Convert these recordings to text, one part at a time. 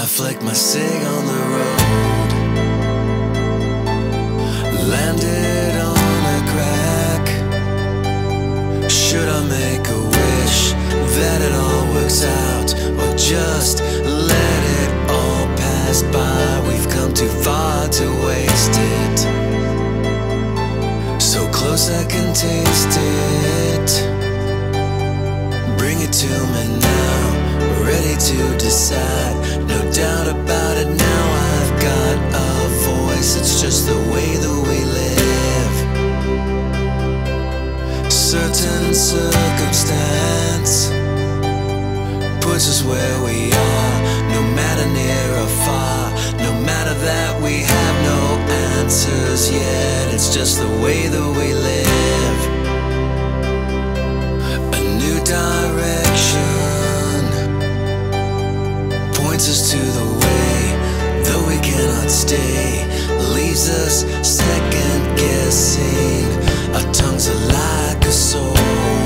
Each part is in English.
I flicked my cig on the road. Landed on a crack. Should I make a wish that it all works out? Or just let it all pass by? We've come too far to waste it. So close I can taste it. Bring it to me now, to decide. No doubt about it now. I've got a voice, it's just the way that we live. Certain circumstance puts us where we are, no matter near or far. No matter that we have no answers yet, it's just the way that we live leaves us second guessing. Our tongues are like a sword,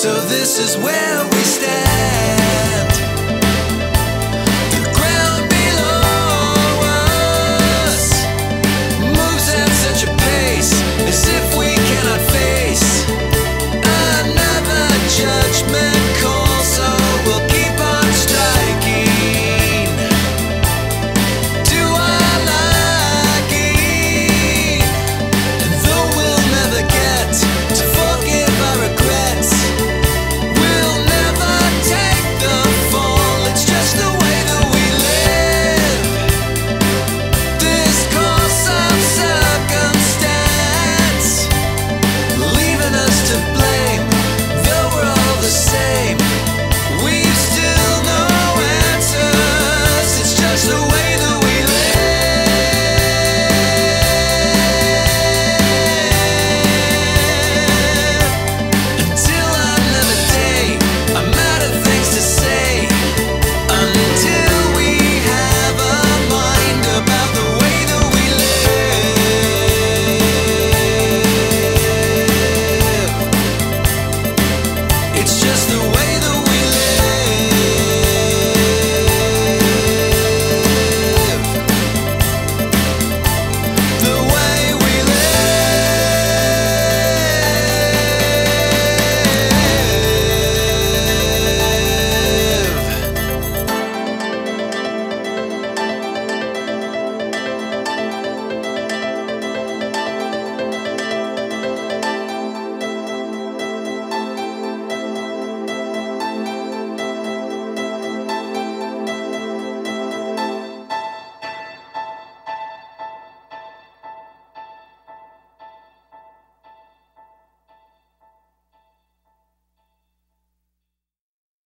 So this is where we stand.